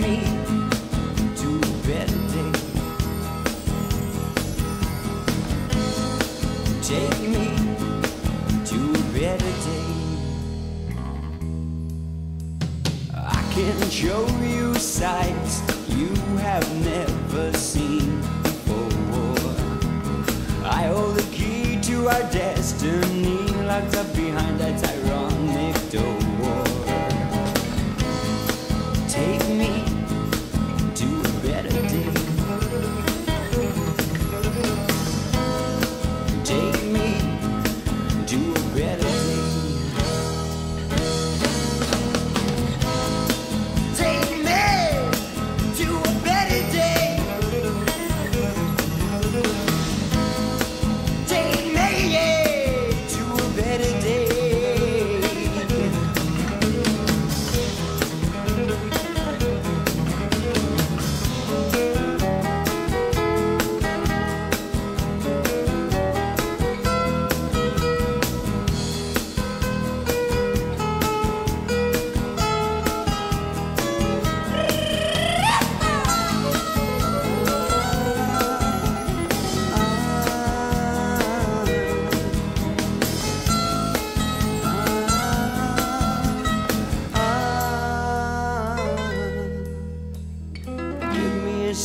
me to a better day. Take me to a better day. I can show you sights you have never seen before. I hold the key to our destiny, locked up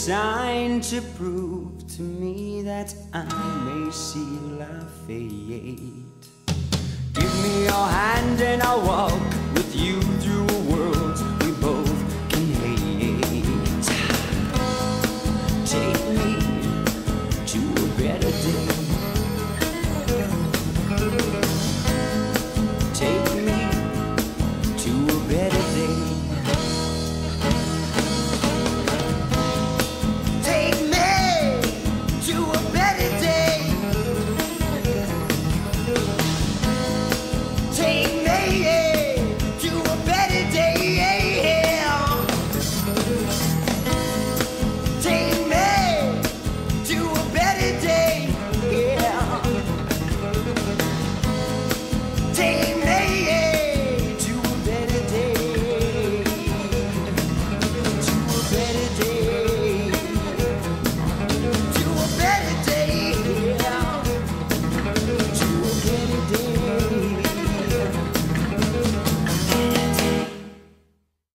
sign to prove to me that I may see Lafayette. Give me your hand